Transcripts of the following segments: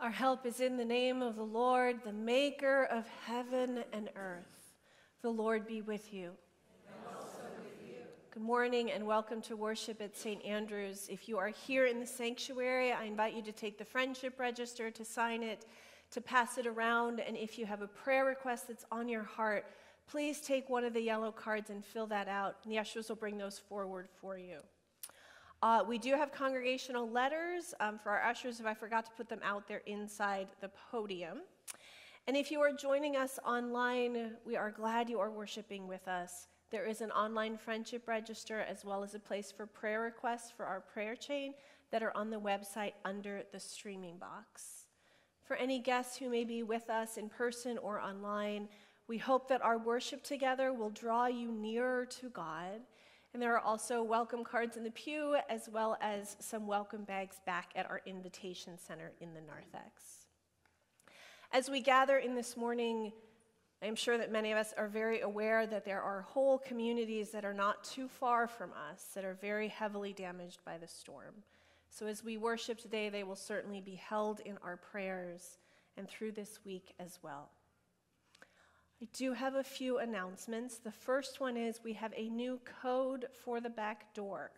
Our help is in the name of the Lord, the maker of heaven and earth. The Lord be with you. Good morning and welcome to worship at St. Andrew's. If you are here in the sanctuary, I invite you to take the friendship register, to sign it, to pass it around. And if you have a prayer request that's on your heart, please take one of the yellow cards and fill that out. And the ushers will bring those forward for you. Uh, we do have congregational letters um, for our ushers. If I forgot to put them out, they're inside the podium. And if you are joining us online, we are glad you are worshiping with us. There is an online friendship register as well as a place for prayer requests for our prayer chain that are on the website under the streaming box. For any guests who may be with us in person or online, we hope that our worship together will draw you nearer to God and there are also welcome cards in the pew, as well as some welcome bags back at our invitation center in the narthex. As we gather in this morning, I'm sure that many of us are very aware that there are whole communities that are not too far from us that are very heavily damaged by the storm. So as we worship today, they will certainly be held in our prayers and through this week as well. I do have a few announcements. The first one is we have a new code for the back door.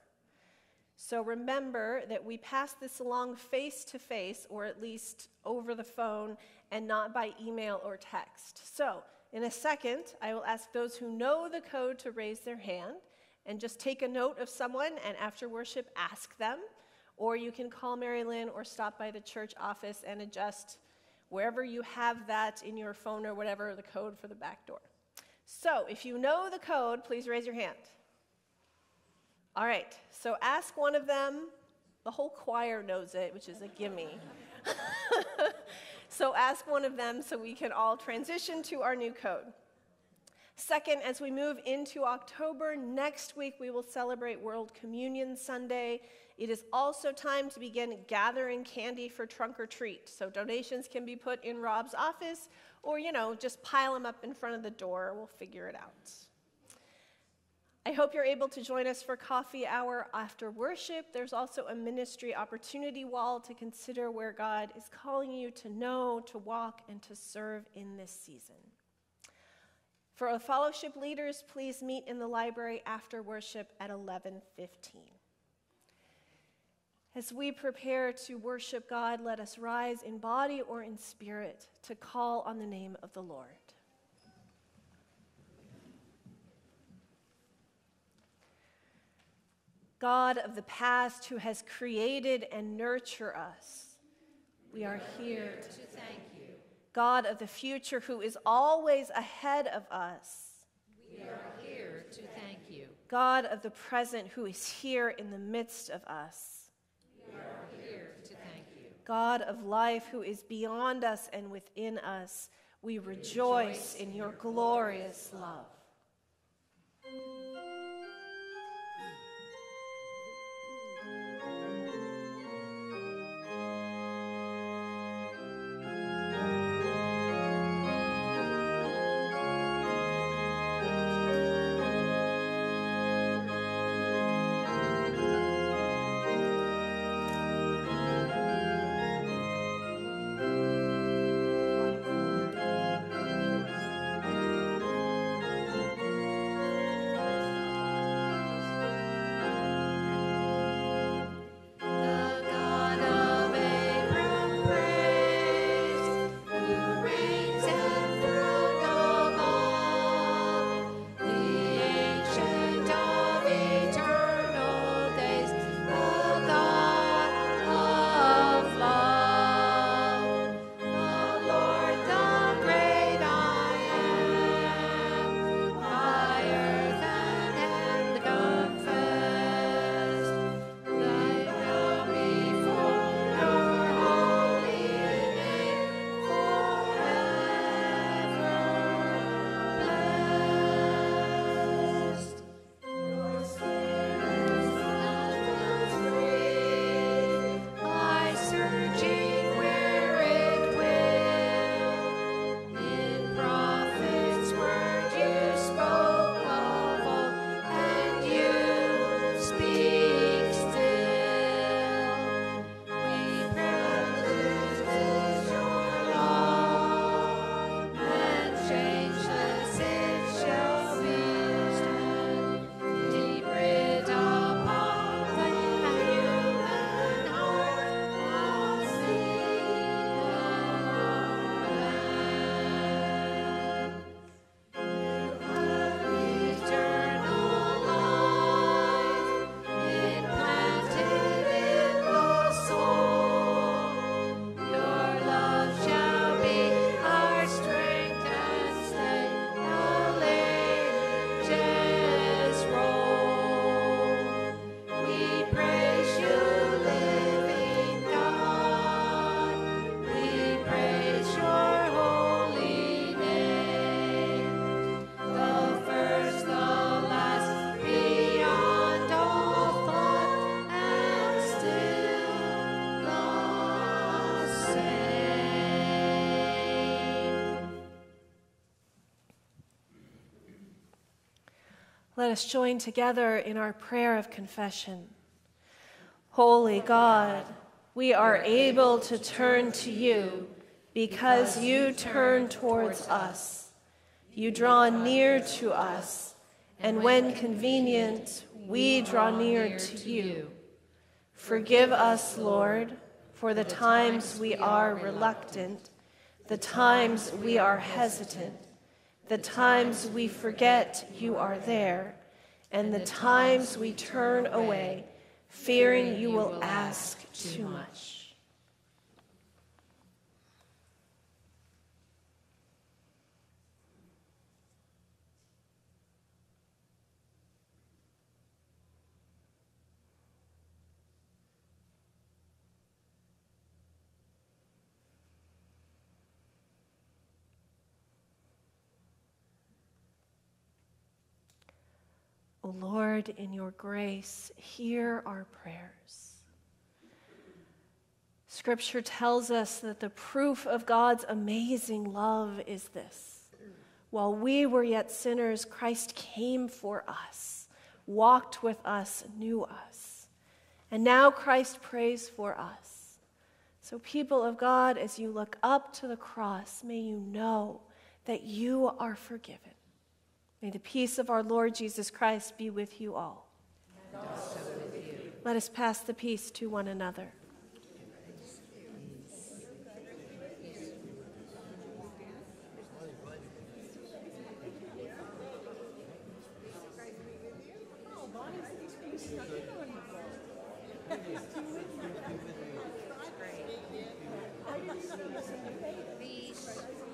So remember that we pass this along face to face, or at least over the phone, and not by email or text. So in a second, I will ask those who know the code to raise their hand and just take a note of someone, and after worship, ask them. Or you can call Mary Lynn or stop by the church office and adjust wherever you have that in your phone or whatever, the code for the back door. So if you know the code, please raise your hand. All right, so ask one of them. The whole choir knows it, which is a gimme. so ask one of them so we can all transition to our new code. Second, as we move into October, next week we will celebrate World Communion Sunday. It is also time to begin gathering candy for trunk or treat. So donations can be put in Rob's office or, you know, just pile them up in front of the door. We'll figure it out. I hope you're able to join us for coffee hour after worship. There's also a ministry opportunity wall to consider where God is calling you to know, to walk, and to serve in this season. For our fellowship leaders, please meet in the library after worship at 11:15. As we prepare to worship God, let us rise in body or in spirit to call on the name of the Lord. God of the past who has created and nurtured us, we are here to thank you. God of the future who is always ahead of us, we are here to thank you. God of the present who is here in the midst of us, God of life who is beyond us and within us, we rejoice in your glorious love. Let us join together in our prayer of confession. Holy God, we are able to turn to you because you turn towards us. You draw near to us, and when convenient, we draw near to you. Forgive us, Lord, for the times we are reluctant, the times we are hesitant, the times we forget you are there, and the times we turn away, fearing you will ask too much. Lord, in your grace, hear our prayers. Scripture tells us that the proof of God's amazing love is this. While we were yet sinners, Christ came for us, walked with us, knew us. And now Christ prays for us. So, people of God, as you look up to the cross, may you know that you are forgiven. May the peace of our Lord Jesus Christ be with you all. With you. Let us pass the peace to one another.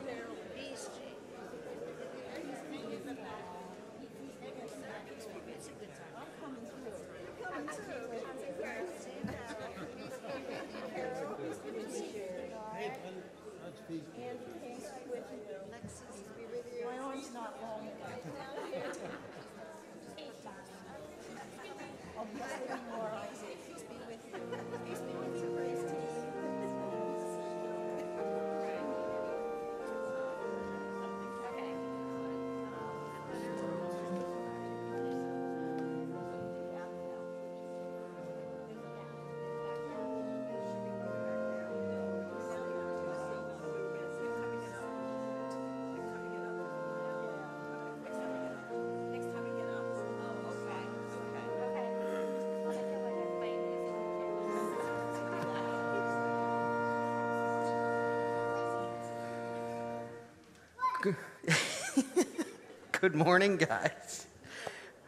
Good morning, guys.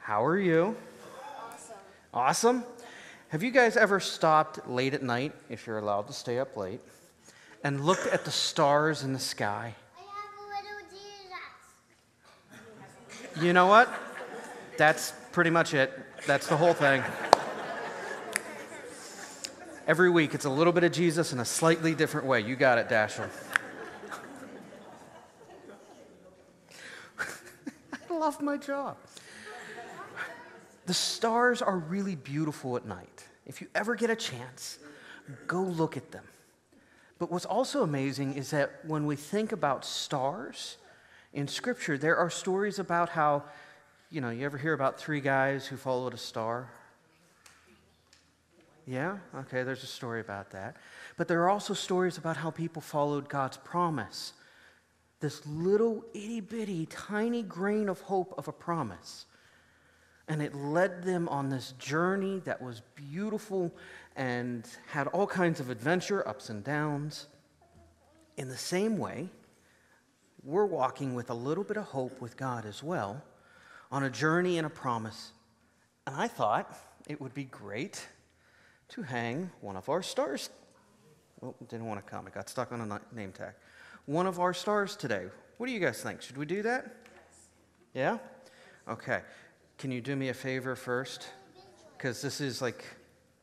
How are you? Awesome. Awesome? Have you guys ever stopped late at night, if you're allowed to stay up late, and looked at the stars in the sky? I have a little Jesus. You know what? That's pretty much it. That's the whole thing. Every week, it's a little bit of Jesus in a slightly different way. You got it, Dasher. My job. The stars are really beautiful at night. If you ever get a chance, go look at them. But what's also amazing is that when we think about stars in Scripture, there are stories about how, you know, you ever hear about three guys who followed a star? Yeah? Okay, there's a story about that. But there are also stories about how people followed God's promise this little itty bitty, tiny grain of hope of a promise. And it led them on this journey that was beautiful and had all kinds of adventure, ups and downs. In the same way, we're walking with a little bit of hope with God as well on a journey and a promise. And I thought it would be great to hang one of our stars. Well, didn't want to come. It got stuck on a name tag one of our stars today. What do you guys think? Should we do that? Yes. Yeah? Okay. Can you do me a favor first? Because this is like,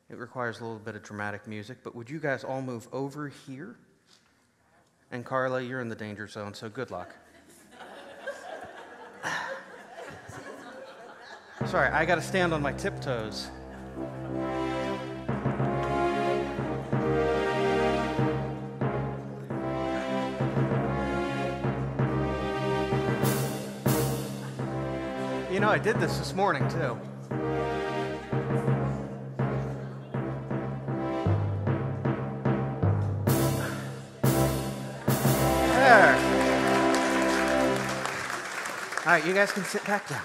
it requires a little bit of dramatic music, but would you guys all move over here? And Carla, you're in the danger zone, so good luck. Sorry, I got to stand on my tiptoes. I did this this morning too. There. All right, you guys can sit back down.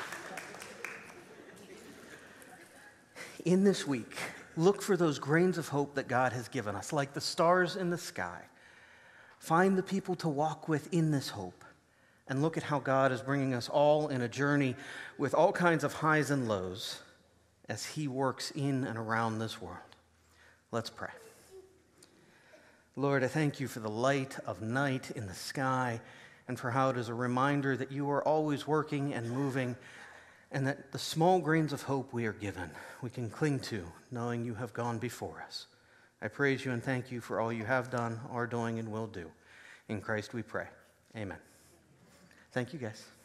In this week, look for those grains of hope that God has given us, like the stars in the sky. Find the people to walk with in this hope and look at how God is bringing us all in a journey with all kinds of highs and lows as He works in and around this world. Let's pray. Lord, I thank you for the light of night in the sky and for how it is a reminder that you are always working and moving and that the small grains of hope we are given we can cling to, knowing you have gone before us. I praise you and thank you for all you have done, are doing, and will do. In Christ we pray. Amen. Thank you, guys.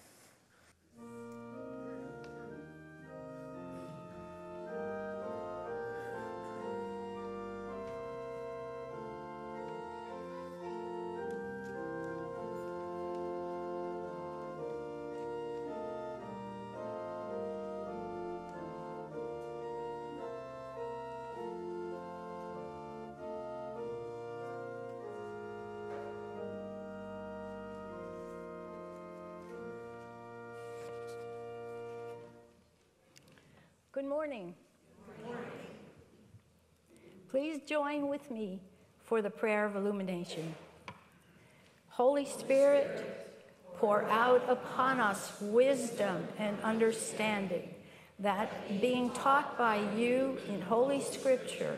Join with me for the prayer of illumination. Holy Spirit, pour out upon us wisdom and understanding, that being taught by you in Holy Scripture,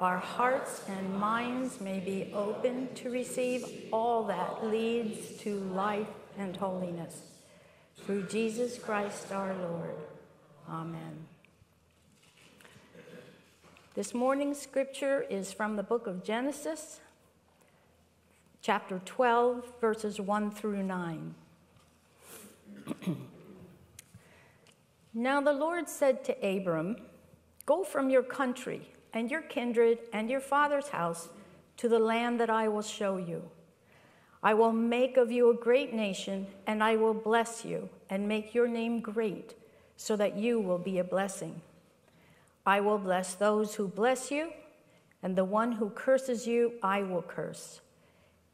our hearts and minds may be open to receive all that leads to life and holiness. Through Jesus Christ our Lord. Amen. This morning's scripture is from the book of Genesis, chapter 12, verses 1 through 9. now the Lord said to Abram, Go from your country and your kindred and your father's house to the land that I will show you. I will make of you a great nation, and I will bless you and make your name great, so that you will be a blessing. I will bless those who bless you, and the one who curses you, I will curse.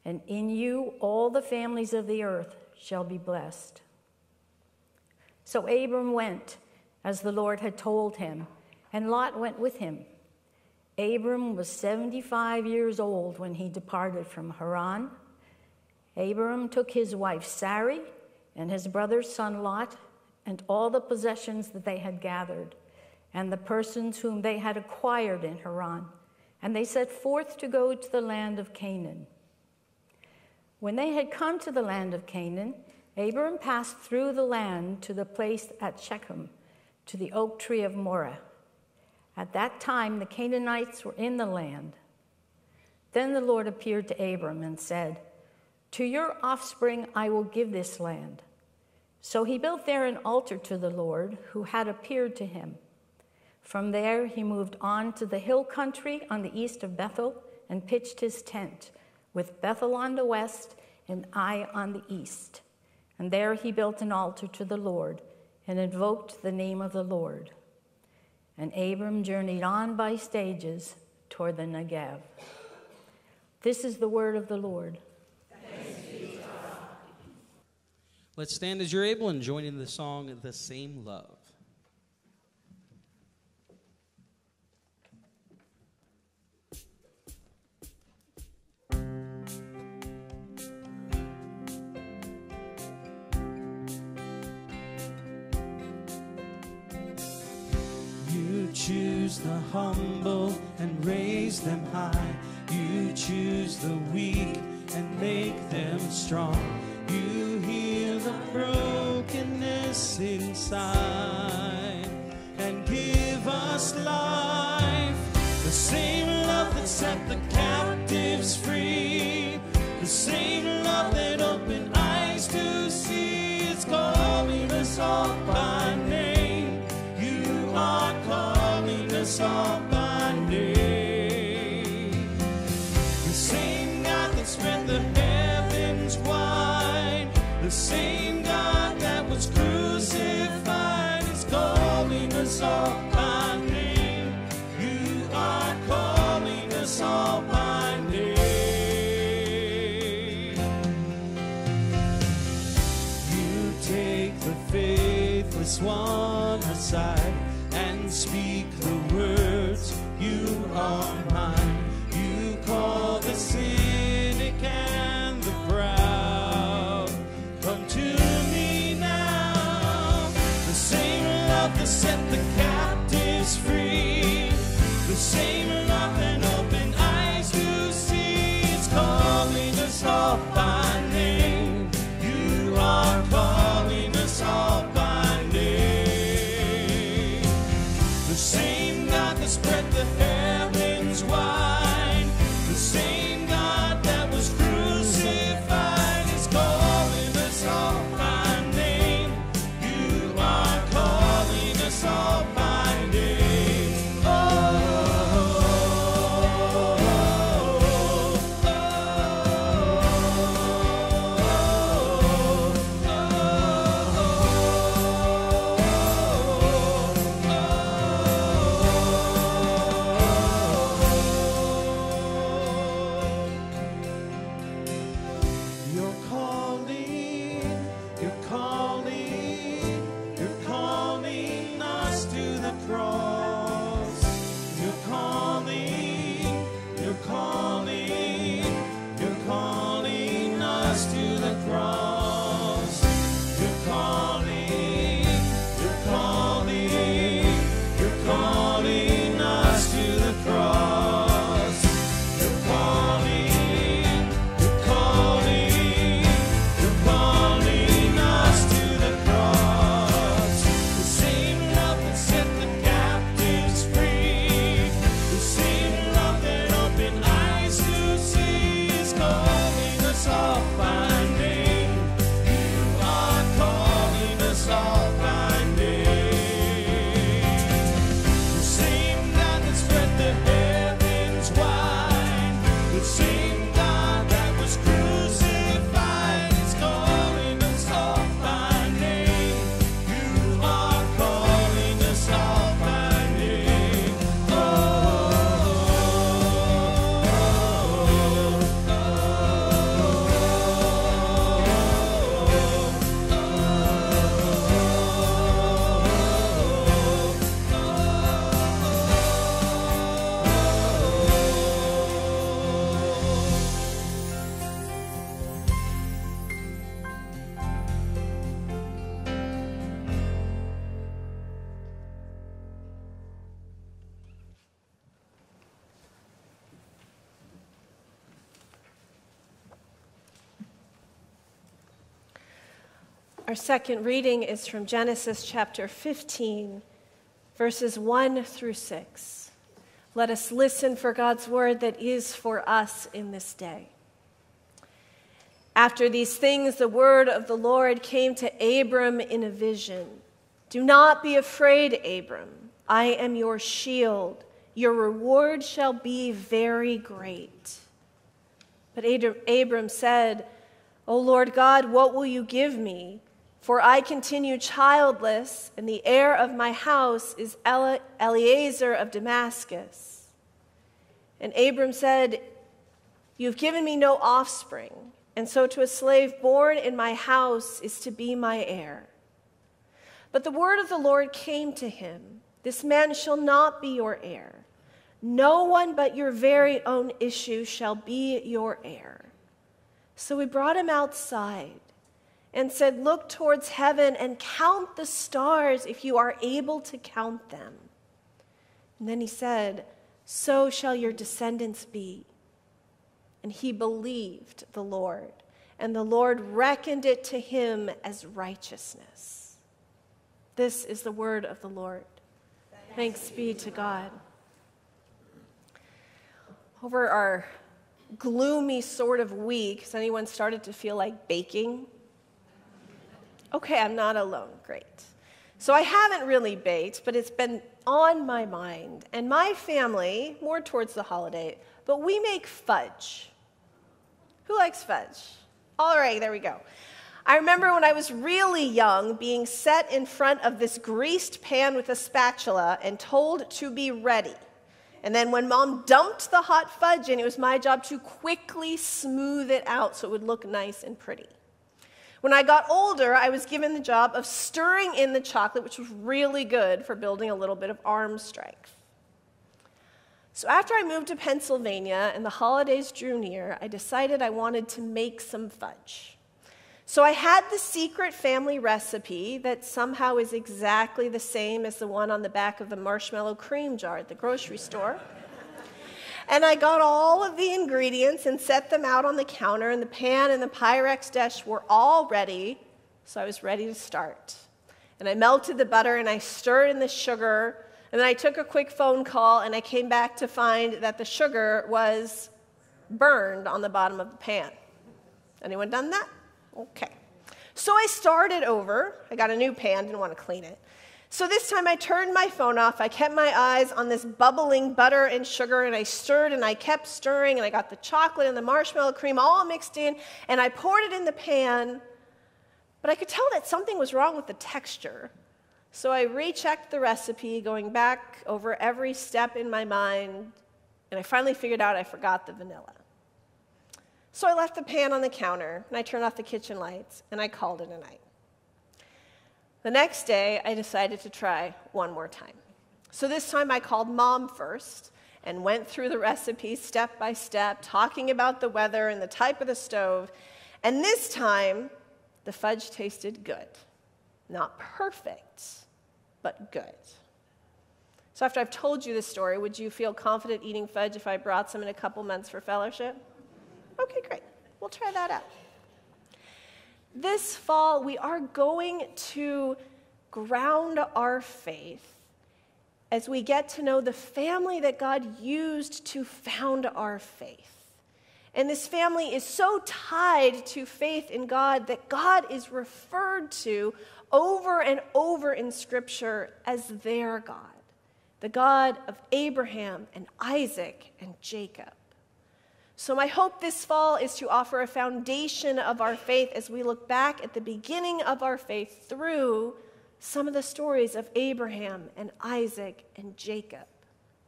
And in you all the families of the earth shall be blessed. So Abram went as the Lord had told him, and Lot went with him. Abram was 75 years old when he departed from Haran. Abram took his wife Sarai and his brother's son Lot and all the possessions that they had gathered and the persons whom they had acquired in Haran, and they set forth to go to the land of Canaan. When they had come to the land of Canaan, Abram passed through the land to the place at Shechem, to the oak tree of Moreh. At that time, the Canaanites were in the land. Then the Lord appeared to Abram and said, To your offspring I will give this land. So he built there an altar to the Lord who had appeared to him. From there, he moved on to the hill country on the east of Bethel and pitched his tent, with Bethel on the west and Ai on the east. And there he built an altar to the Lord and invoked the name of the Lord. And Abram journeyed on by stages toward the Negev. This is the word of the Lord. Let's stand as you're able and join in the song The Same Love. Choose the humble and raise them high. You choose the weak and make them strong. You heal the brokenness inside and give us life. The same love that set the captives free, the same love that opened eyes to see. It's calling us all by name. Calling Our second reading is from Genesis chapter 15, verses 1 through 6. Let us listen for God's word that is for us in this day. After these things, the word of the Lord came to Abram in a vision. Do not be afraid, Abram. I am your shield. Your reward shall be very great. But Abram said, O Lord God, what will you give me? For I continue childless, and the heir of my house is Ele- Eliezer of Damascus. And Abram said, You have given me no offspring, and so to a slave born in my house is to be my heir. But the word of the Lord came to him This man shall not be your heir. No one but your very own issue shall be your heir. So we brought him outside and said, Look towards heaven and count the stars if you are able to count them. And then he said, So shall your descendants be. And he believed the Lord, and the Lord reckoned it to him as righteousness. This is the word of the Lord. Thanks be to God. Over our gloomy sort of week, has anyone started to feel like baking? Okay, I'm not alone. Great. So I haven't really baked, but it's been on my mind. And my family, more towards the holiday, but we make fudge. Who likes fudge? All right, there we go. I remember when I was really young being set in front of this greased pan with a spatula and told to be ready. And then when mom dumped the hot fudge in, it was my job to quickly smooth it out so it would look nice and pretty. When I got older, I was given the job of stirring in the chocolate, which was really good for building a little bit of arm strength. So, after I moved to Pennsylvania and the holidays drew near, I decided I wanted to make some fudge. So, I had the secret family recipe that somehow is exactly the same as the one on the back of the marshmallow cream jar at the grocery store. And I got all of the ingredients and set them out on the counter, and the pan and the Pyrex dish were all ready, so I was ready to start. And I melted the butter and I stirred in the sugar, and then I took a quick phone call and I came back to find that the sugar was burned on the bottom of the pan. Anyone done that? Okay. So I started over. I got a new pan, didn't want to clean it. So this time I turned my phone off. I kept my eyes on this bubbling butter and sugar, and I stirred and I kept stirring, and I got the chocolate and the marshmallow cream all mixed in, and I poured it in the pan. But I could tell that something was wrong with the texture. So I rechecked the recipe, going back over every step in my mind, and I finally figured out I forgot the vanilla. So I left the pan on the counter, and I turned off the kitchen lights, and I called it a night. The next day, I decided to try one more time. So this time I called mom first and went through the recipe step by step, talking about the weather and the type of the stove. And this time, the fudge tasted good. Not perfect, but good. So after I've told you this story, would you feel confident eating fudge if I brought some in a couple months for fellowship? Okay, great. We'll try that out. This fall, we are going to ground our faith as we get to know the family that God used to found our faith. And this family is so tied to faith in God that God is referred to over and over in Scripture as their God, the God of Abraham and Isaac and Jacob. So, my hope this fall is to offer a foundation of our faith as we look back at the beginning of our faith through some of the stories of Abraham and Isaac and Jacob,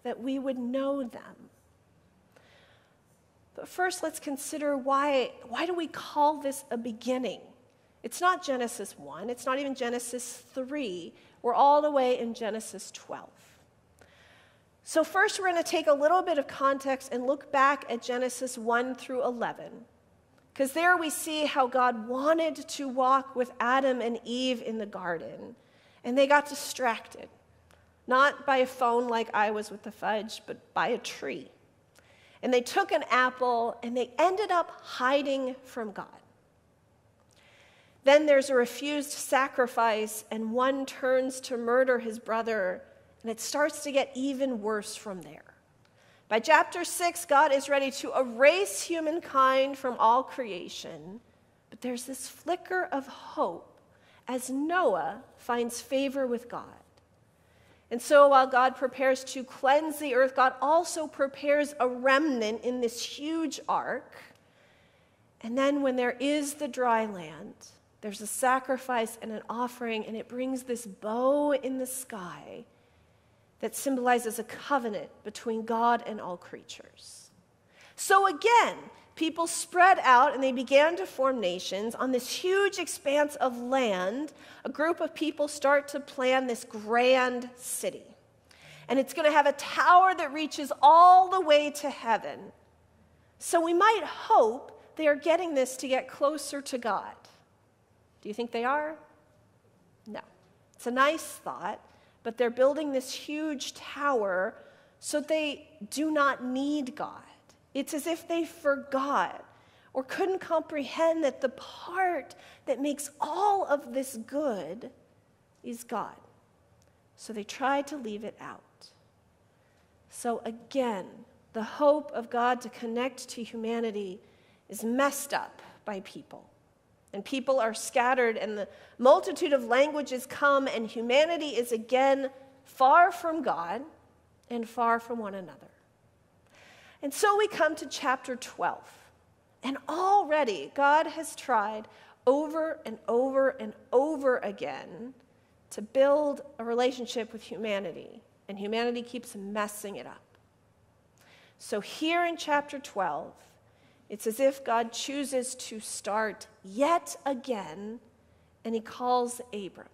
that we would know them. But first, let's consider why, why do we call this a beginning? It's not Genesis 1, it's not even Genesis 3. We're all the way in Genesis 12. So, first, we're going to take a little bit of context and look back at Genesis 1 through 11. Because there we see how God wanted to walk with Adam and Eve in the garden, and they got distracted. Not by a phone like I was with the fudge, but by a tree. And they took an apple and they ended up hiding from God. Then there's a refused sacrifice, and one turns to murder his brother and it starts to get even worse from there. By chapter 6, God is ready to erase humankind from all creation, but there's this flicker of hope as Noah finds favor with God. And so, while God prepares to cleanse the earth, God also prepares a remnant in this huge ark. And then, when there is the dry land, there's a sacrifice and an offering, and it brings this bow in the sky that symbolizes a covenant between God and all creatures. So again, people spread out and they began to form nations on this huge expanse of land. A group of people start to plan this grand city. And it's going to have a tower that reaches all the way to heaven. So we might hope they are getting this to get closer to God. Do you think they are? No. It's a nice thought but they're building this huge tower so they do not need God. It's as if they forgot or couldn't comprehend that the part that makes all of this good is God. So they tried to leave it out. So again, the hope of God to connect to humanity is messed up by people and people are scattered, and the multitude of languages come, and humanity is again far from God and far from one another. And so we come to chapter 12. And already God has tried over and over and over again to build a relationship with humanity, and humanity keeps messing it up. So here in chapter 12 It's as if God chooses to start yet again, and he calls Abram.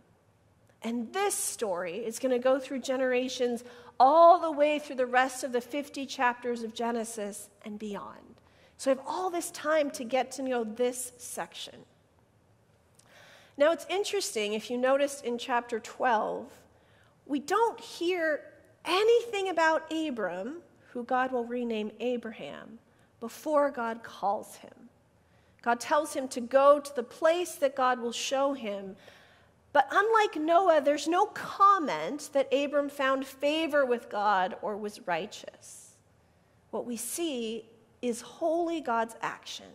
And this story is going to go through generations all the way through the rest of the 50 chapters of Genesis and beyond. So I have all this time to get to know this section. Now, it's interesting if you noticed in chapter 12, we don't hear anything about Abram, who God will rename Abraham, before God calls him. God tells him to go to the place that God will show him. But unlike Noah, there's no comment that Abram found favor with God or was righteous. What we see is wholly God's action.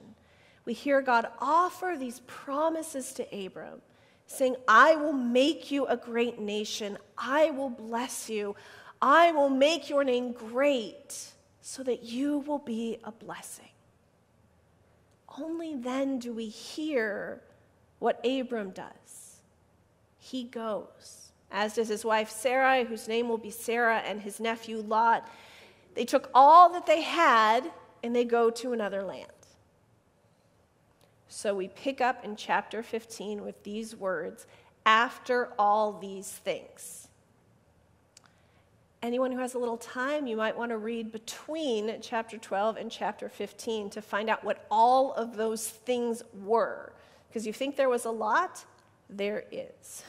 We hear God offer these promises to Abram, saying, I will make you a great nation, I will bless you, I will make your name great so that you will be a blessing. Only then do we hear what Abram does. He goes, as does his wife Sarai, whose name will be Sarah, and his nephew Lot. They took all that they had and they go to another land. So we pick up in chapter 15 with these words after all these things. Anyone who has a little time, you might want to read between chapter 12 and chapter 15 to find out what all of those things were. Because you think there was a lot, there is.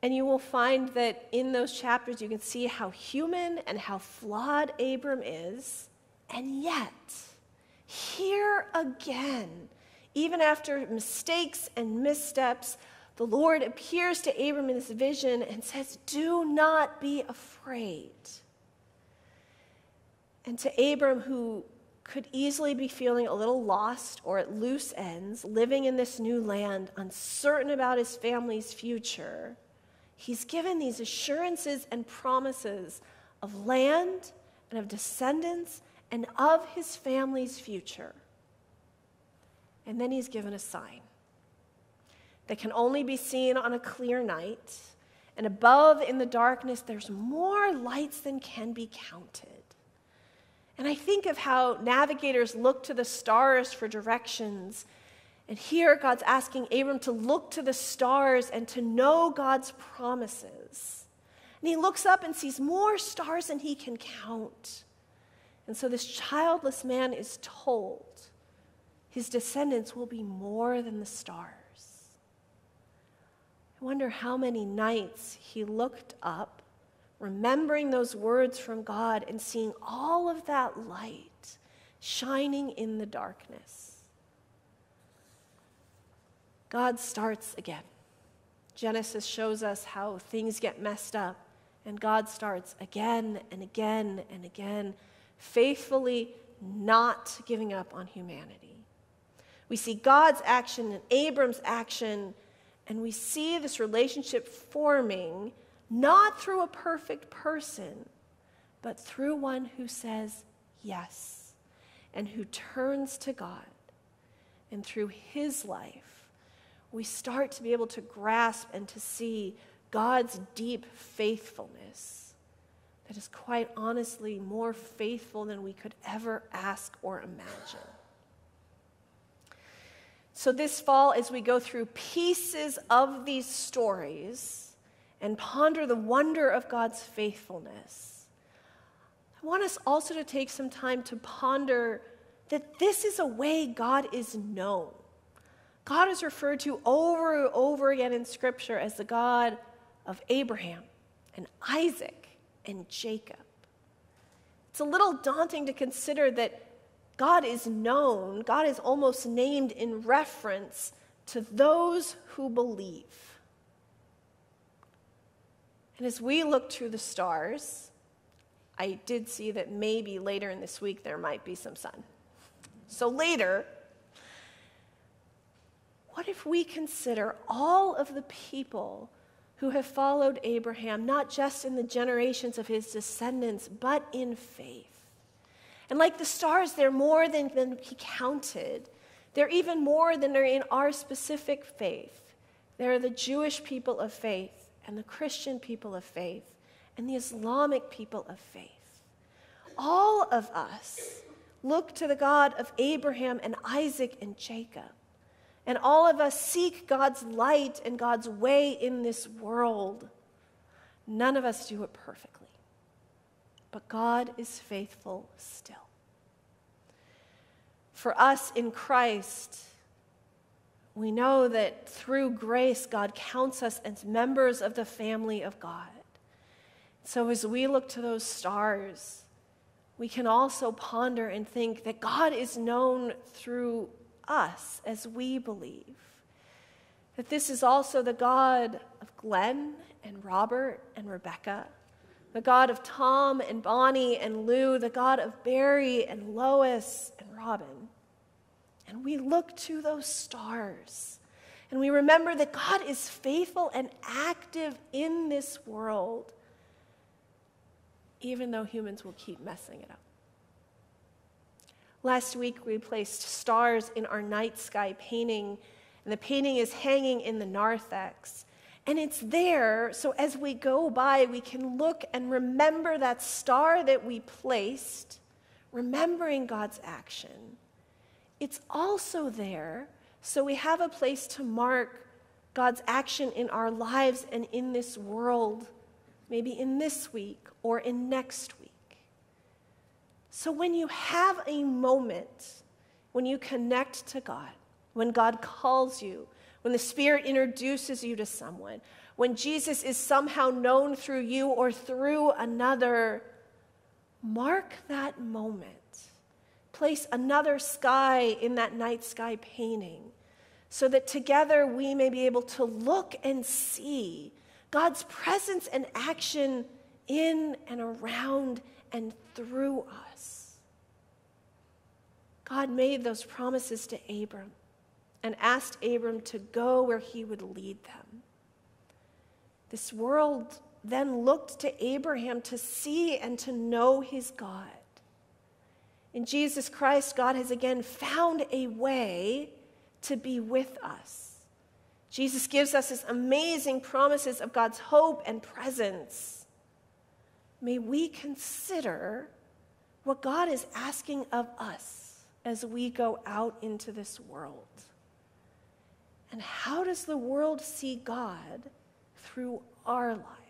And you will find that in those chapters, you can see how human and how flawed Abram is. And yet, here again, even after mistakes and missteps, the Lord appears to Abram in this vision and says, Do not be afraid. And to Abram, who could easily be feeling a little lost or at loose ends, living in this new land, uncertain about his family's future, he's given these assurances and promises of land and of descendants and of his family's future. And then he's given a sign that can only be seen on a clear night. And above in the darkness, there's more lights than can be counted. And I think of how navigators look to the stars for directions. And here, God's asking Abram to look to the stars and to know God's promises. And he looks up and sees more stars than he can count. And so, this childless man is told his descendants will be more than the stars. I wonder how many nights he looked up, remembering those words from God and seeing all of that light shining in the darkness. God starts again. Genesis shows us how things get messed up, and God starts again and again and again, faithfully not giving up on humanity. We see God's action and Abram's action and we see this relationship forming not through a perfect person, but through one who says yes and who turns to God. And through his life, we start to be able to grasp and to see God's deep faithfulness that is quite honestly more faithful than we could ever ask or imagine. So, this fall, as we go through pieces of these stories and ponder the wonder of God's faithfulness, I want us also to take some time to ponder that this is a way God is known. God is referred to over and over again in Scripture as the God of Abraham and Isaac and Jacob. It's a little daunting to consider that God is known, God is almost named in reference to those who believe. And as we look through the stars, I did see that maybe later in this week there might be some sun. So later, what if we consider all of the people who have followed Abraham, not just in the generations of his descendants, but in faith? And like the stars, they're more than, than he counted. They're even more than they're in our specific faith. They're the Jewish people of faith, and the Christian people of faith, and the Islamic people of faith. All of us look to the God of Abraham and Isaac and Jacob. And all of us seek God's light and God's way in this world. None of us do it perfectly, but God is faithful still. For us in Christ, we know that through grace, God counts us as members of the family of God. So as we look to those stars, we can also ponder and think that God is known through us as we believe. That this is also the God of Glenn and Robert and Rebecca, the God of Tom and Bonnie and Lou, the God of Barry and Lois and Robin. And we look to those stars and we remember that God is faithful and active in this world, even though humans will keep messing it up. Last week, we placed stars in our night sky painting, and the painting is hanging in the narthex. And it's there, so as we go by, we can look and remember that star that we placed, remembering God's action. It's also there, so we have a place to mark God's action in our lives and in this world, maybe in this week or in next week. So when you have a moment, when you connect to God, when God calls you, when the Spirit introduces you to someone, when Jesus is somehow known through you or through another, mark that moment. Place another sky in that night sky painting so that together we may be able to look and see God's presence and action in and around and through us. God made those promises to Abram and asked Abram to go where he would lead them. This world then looked to Abraham to see and to know his God. In Jesus Christ, God has again found a way to be with us. Jesus gives us his amazing promises of God's hope and presence. May we consider what God is asking of us as we go out into this world. And how does the world see God through our lives?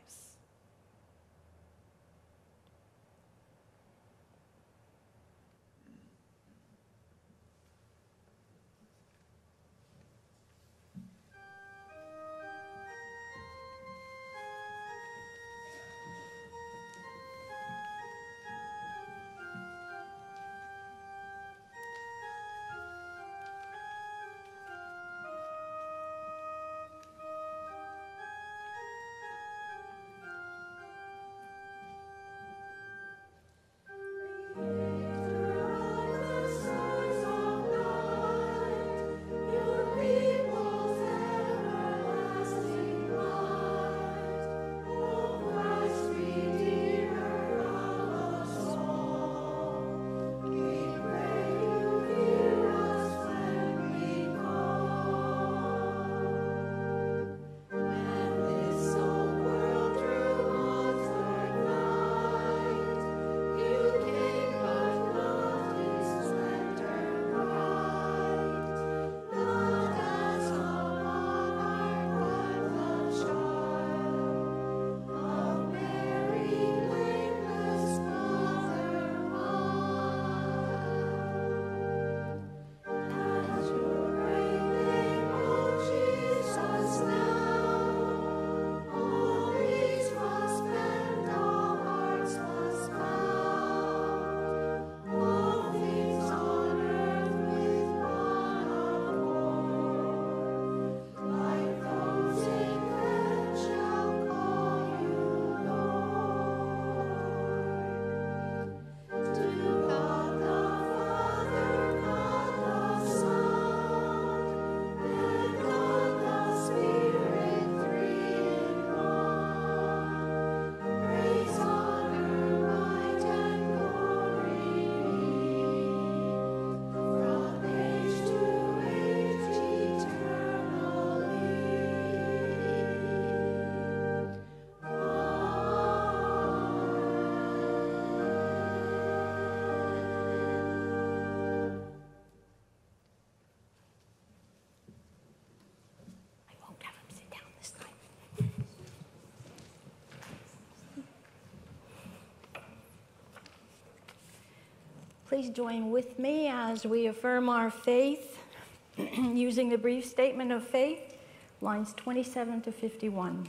Please join with me as we affirm our faith using the brief statement of faith, lines 27 to 51.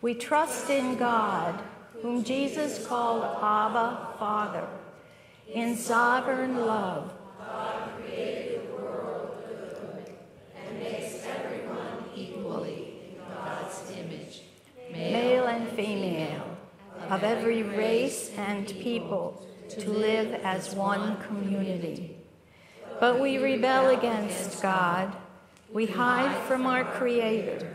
We trust in God, whom Jesus called Abba, Father, in sovereign love. Equally in God's image. male and female, of every race and people, to live as one community. But we rebel against God. We hide from our Creator.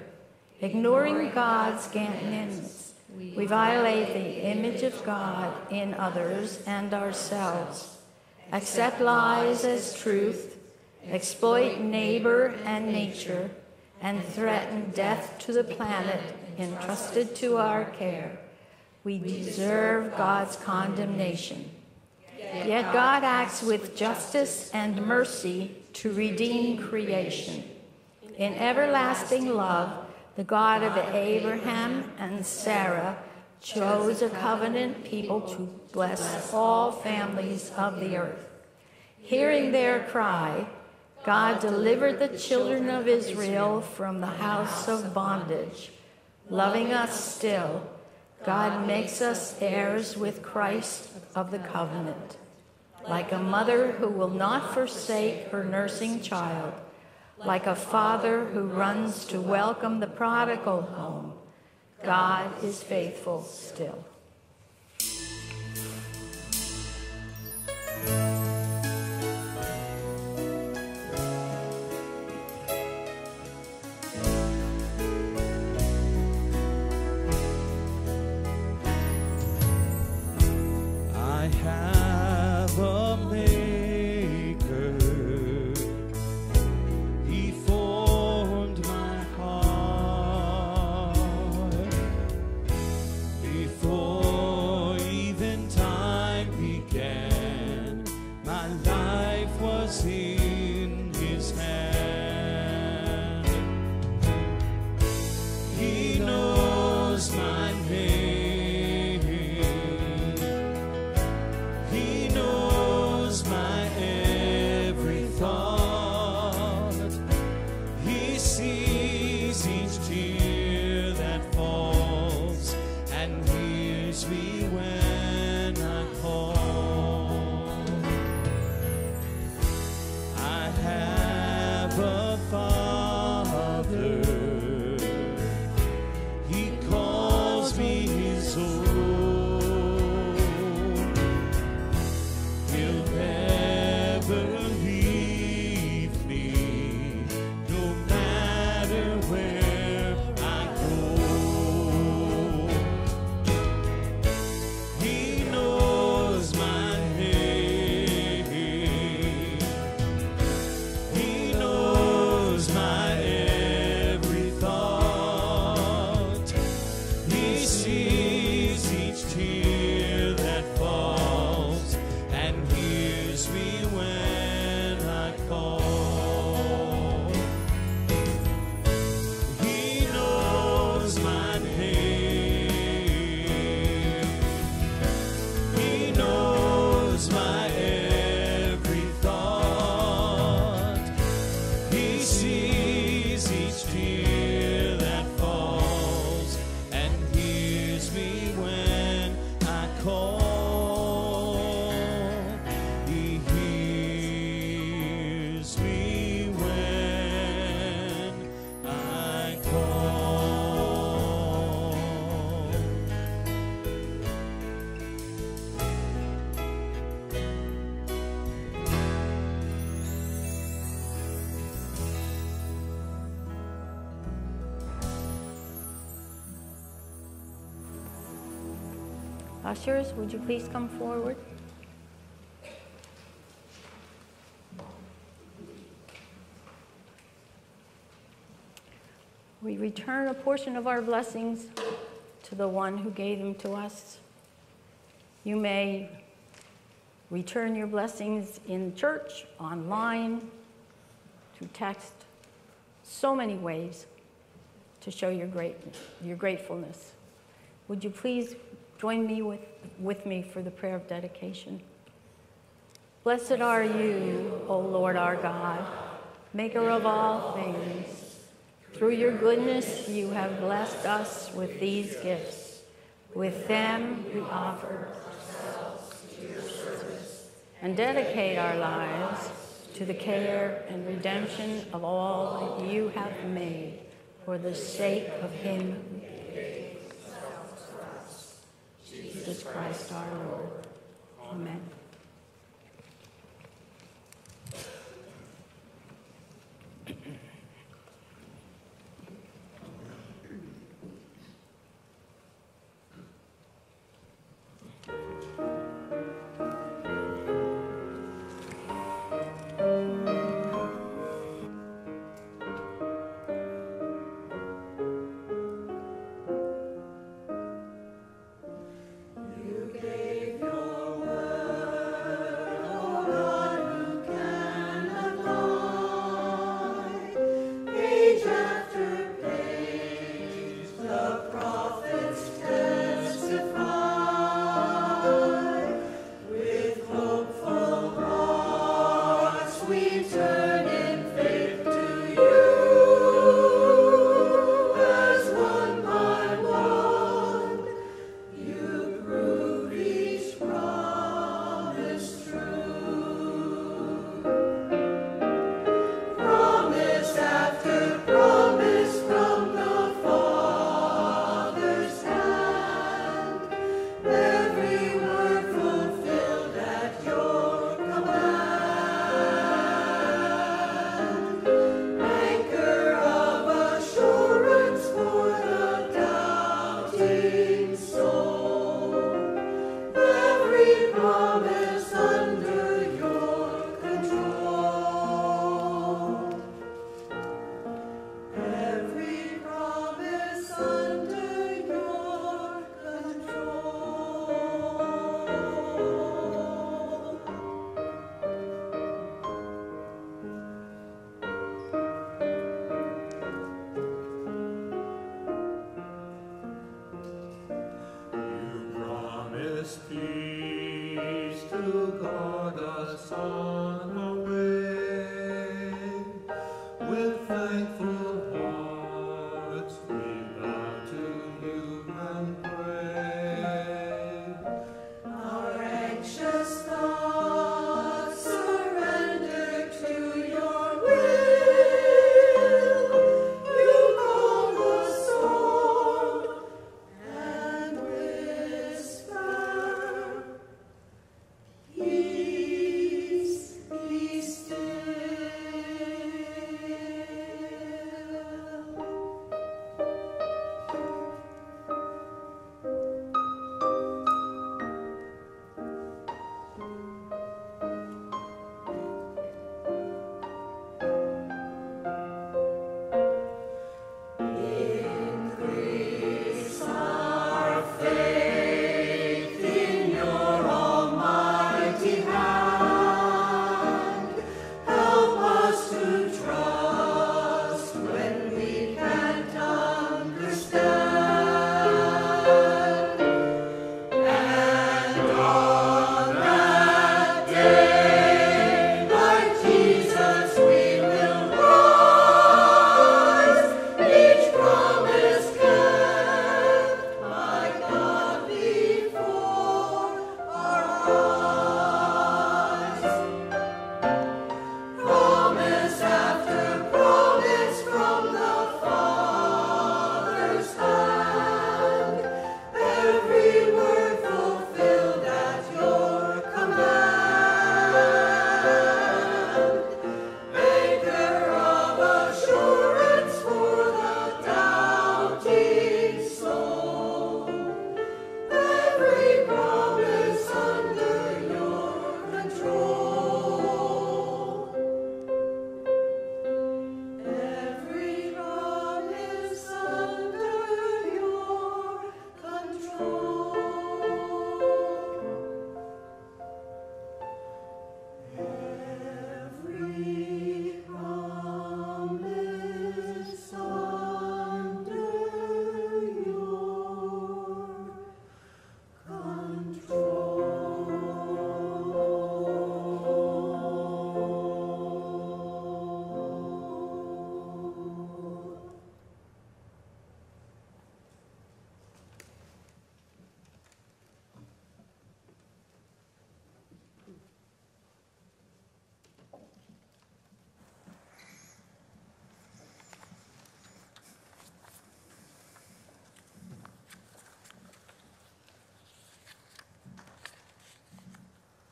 Ignoring God's commandments, we violate the image of God in others and ourselves, accept lies as truth, exploit neighbor and nature, and threaten death to the planet entrusted to our care. We deserve God's condemnation. Yet God acts with justice and mercy to redeem creation. In everlasting love, the God of Abraham and Sarah chose a covenant people to bless all families of the earth. Hearing their cry, God delivered the children of Israel from the house of bondage. Loving us still, God makes us heirs with Christ of the covenant. Like a mother who will not forsake her nursing child, like a father who runs to welcome the prodigal home, God is faithful still. Ushers, would you please come forward? We return a portion of our blessings to the one who gave them to us. You may return your blessings in church, online, through text, so many ways to show your great, your gratefulness. Would you please join me with, with me for the prayer of dedication? Blessed are you, O Lord our God, maker of all things. Through your goodness, you have blessed us with these gifts. With them, we offer ourselves to your service and dedicate our lives to the care and redemption of all that you have made for the sake of him who gave himself to us, Jesus Christ our Lord. Praise to God the Son.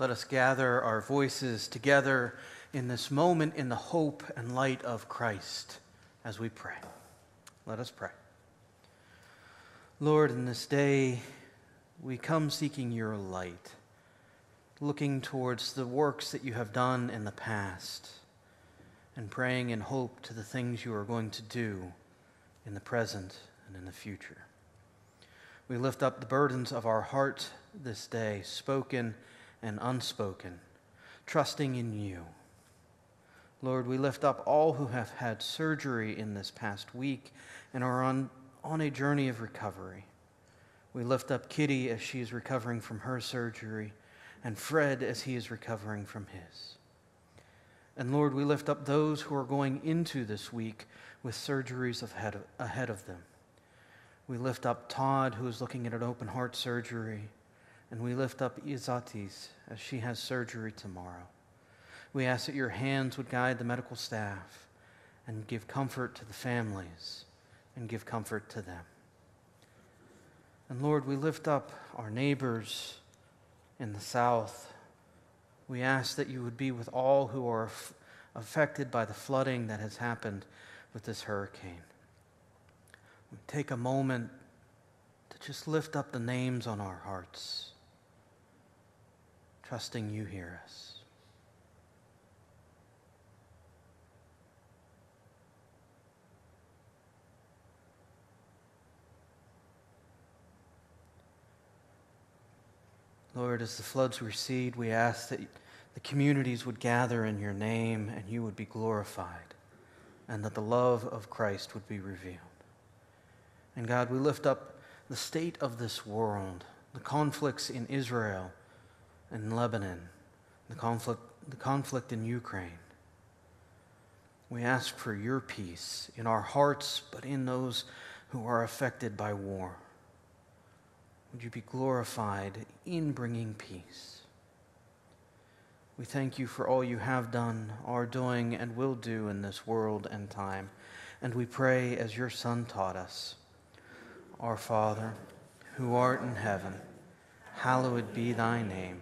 Let us gather our voices together in this moment in the hope and light of Christ as we pray. Let us pray. Lord, in this day, we come seeking your light, looking towards the works that you have done in the past, and praying in hope to the things you are going to do in the present and in the future. We lift up the burdens of our heart this day, spoken and unspoken, trusting in you. Lord, we lift up all who have had surgery in this past week and are on, on a journey of recovery. We lift up Kitty as she is recovering from her surgery, and Fred as he is recovering from his. And Lord, we lift up those who are going into this week with surgeries ahead of, ahead of them. We lift up Todd, who is looking at an open heart surgery. And we lift up Izatis as she has surgery tomorrow. We ask that your hands would guide the medical staff and give comfort to the families and give comfort to them. And Lord, we lift up our neighbors in the south. We ask that you would be with all who are f- affected by the flooding that has happened with this hurricane. We take a moment to just lift up the names on our hearts trusting you hear us. Lord, as the floods recede, we ask that the communities would gather in your name and you would be glorified, and that the love of Christ would be revealed. And God, we lift up the state of this world, the conflicts in Israel in Lebanon, the conflict, the conflict in Ukraine. We ask for your peace in our hearts, but in those who are affected by war. Would you be glorified in bringing peace? We thank you for all you have done, are doing, and will do in this world and time. And we pray as your Son taught us Our Father, who art in heaven, hallowed be thy name.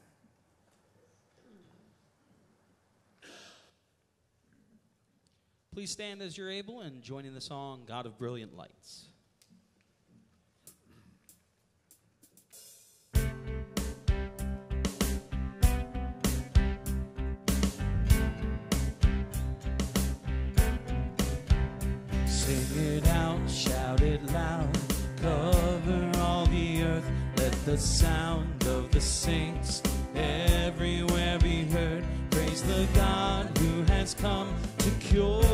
Please stand as you're able and join in the song God of Brilliant Lights. Sing it out, shout it loud, cover all the earth, let the sound of the saints everywhere be heard. Praise the God who has come to cure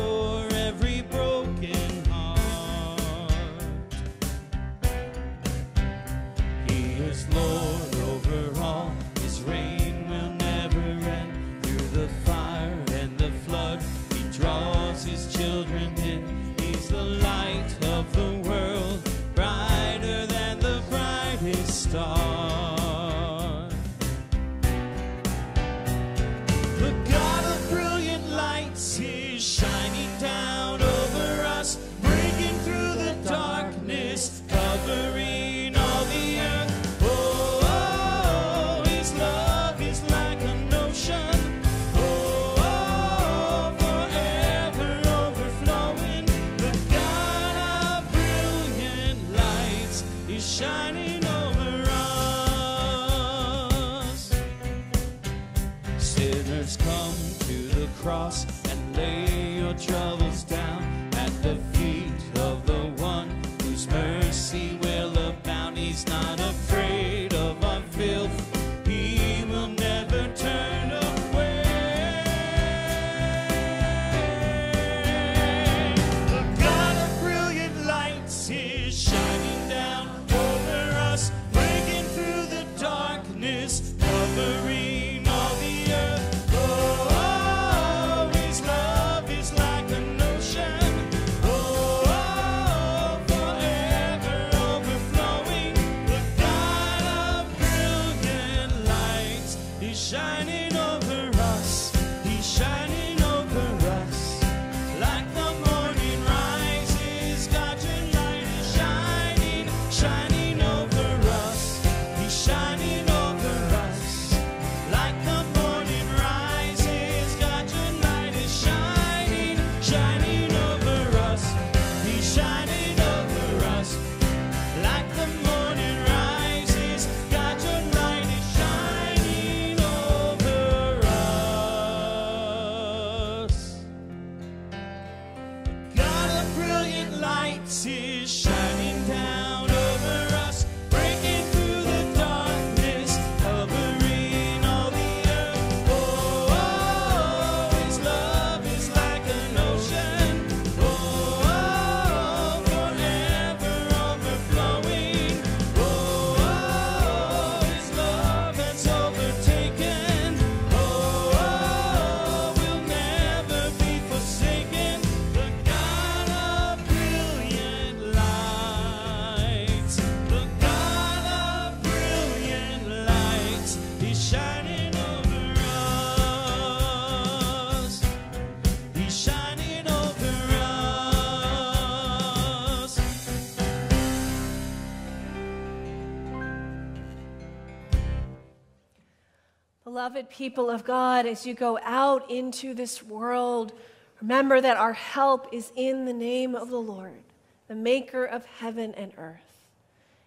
Beloved people of God, as you go out into this world, remember that our help is in the name of the Lord, the maker of heaven and earth.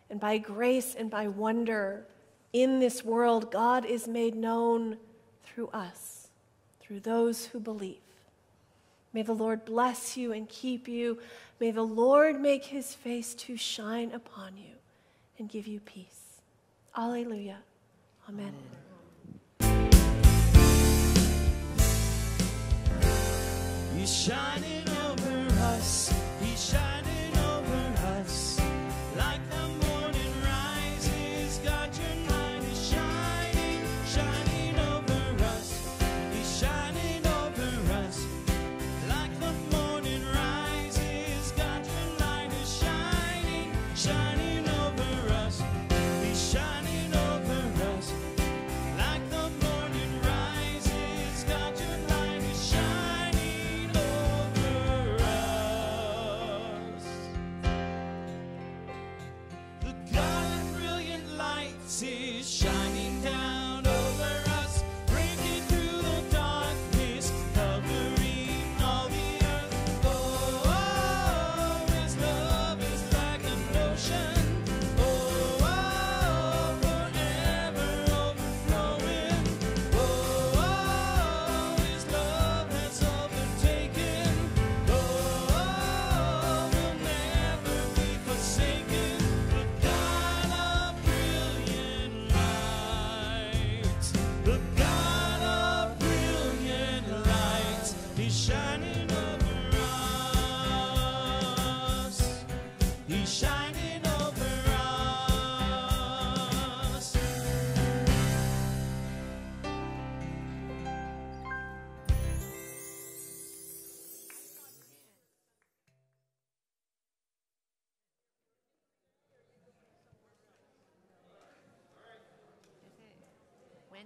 And by grace and by wonder in this world, God is made known through us, through those who believe. May the Lord bless you and keep you. May the Lord make his face to shine upon you and give you peace. Alleluia. Amen. He's shining over us. He's shining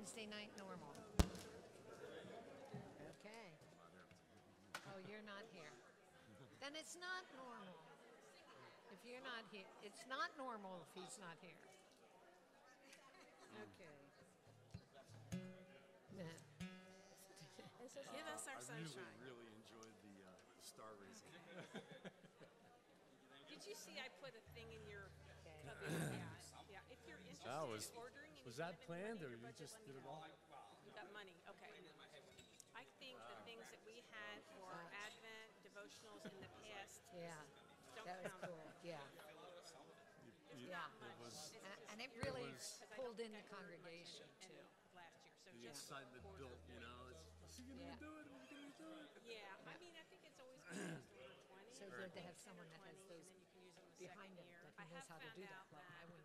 Wednesday night normal. Okay. Oh, you're not here. Then it's not normal. If you're not here, it's not normal if he's not here. Okay. Yeah. Give us our sunshine. really enjoyed the uh, star racing. Did you see I put a thing in your cubby? Yeah, yeah. If you're interested That was- in ordering, and was that have any money planned, or you just did it all? You got money, okay. I think the things that we had for Advent devotionals in the past Yeah. don't That was count. cool. Yeah. It's Yeah. not much. It's just And it really because I pulled don't in the I ordered much in congregation the too. Last year, so The just excitement quarter. built, you know. It's, is he gonna Yeah. do it? Is he gonna do it? Yeah, I mean, I think it's always been just over twenty. So good to have someone that has those and then you them behind him that he knows how to do that, out like I wouldn't the have